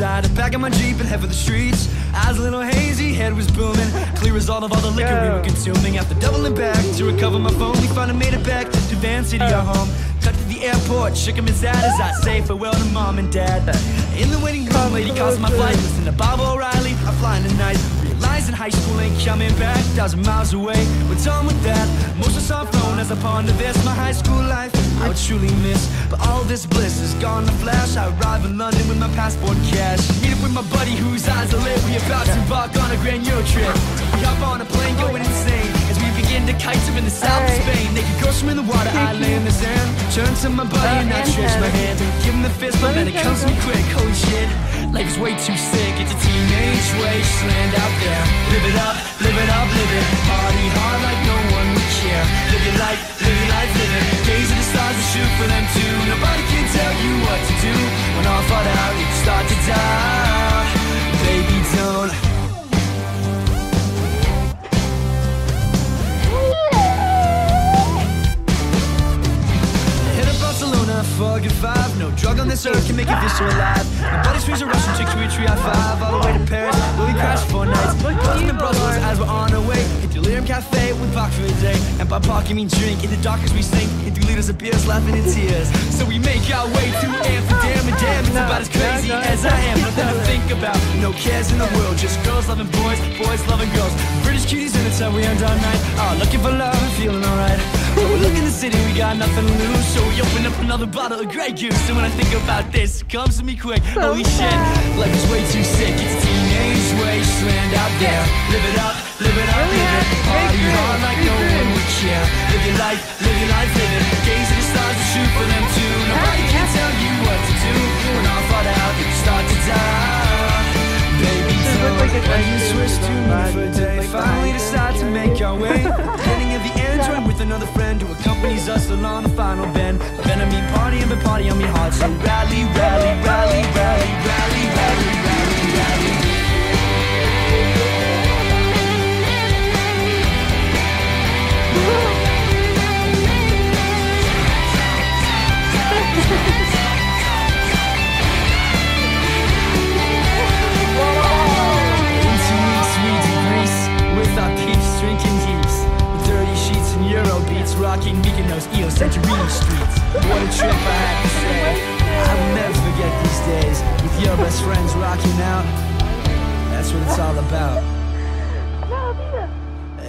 outside, back in my Jeep and head for the streets. Eyes a little hazy, head was booming. Clear as all of all the liquor we were consuming. After doubling back to recover my phone, we finally made it back to Van City, our uh. home. Cut to the airport, shook him his hand as I say farewell to mom and dad. In the waiting room, lady calls my flight. Listen to Baba O'Riley, I'm flying tonight. Realizing high school ain't coming back, thousand miles away. What's on with that? Most of our phone as I ponder this. My high school life, I would truly miss. But all this bliss is gone in a flash. I arrive in London with my passport cash. Meet up with my buddy whose eyes are lit. We about to embark on a grand Euro trip. We hop on a plane going insane as we begin to kite up in the south of Spain. Naked girls swim in the water, I lay in the sand. Turn to my buddy and I stretch my hand. Give him the fist, is way too sick. It's a teenage wasteland out there. Live it up, live it up, live it. Party hard like no one would care. Live your life, live your life, live it. Gaze at the stars and shoot for them too. Nobody can tell you what to do. When all thought out, you start to die. This earth can make it this so alive. My buddy screams a Russian chick to a tree high five. All the way to Paris, where we crashed for nights. Cousin in Brussels as we're on our way. Hit Delirium Cafe with Bacchus for a day. And by Bacchus, I mean drink. In the dark as we sing. Into liters of beers, laughing in tears. So we make our way to Amsterdam. And damn, it's about as crazy as I am. Nothing to think about. No cares in the world. Just girls loving boys, boys loving girls. British cuties and it's how we end our night. Oh, got nothing to lose. So we open up another bottle of Grey Goose. And when I think about this, it comes to me quick. Holy shit, life is way too sick. It's teenage wasteland out there. Live it up, live it up, live it. Party hard like no one would care. Live your life, live your life, live it. Gaze at the stars and shoot for them too. Nobody can tell you what to do. When all the final bend. I mean party and the party on me hard. So rally, rally, rally, rally, rally, Beats, rocking Mykonos, Ios, Santorini streets. What a trip I have to say. I will never forget these days with your best friends rocking out. That's what it's all about.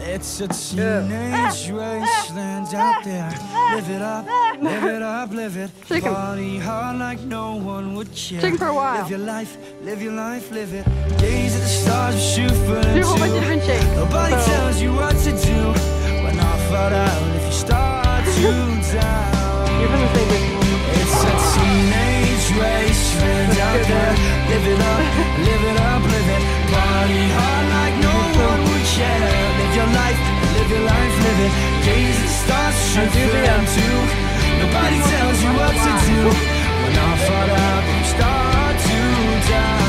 It's a teenage wasteland out there. Live it up, live it up, live it. Shake. Party hard like no one would care. Shake for a while. Live your life, live your life, live it. Gaze at the stars, shoot for them Do a whole bunch of different shakes. Nobody So- tells you what to do. When all thought out, if you start to down. You're gonna say this. It's a teenage wasteland out there. Live it up, live it up, live it. Party hard like no one would care. Live your life, live your life, live it. Gaze at stars, shoot for the them too. Nobody tells you what to do. When all thought out, you start to die.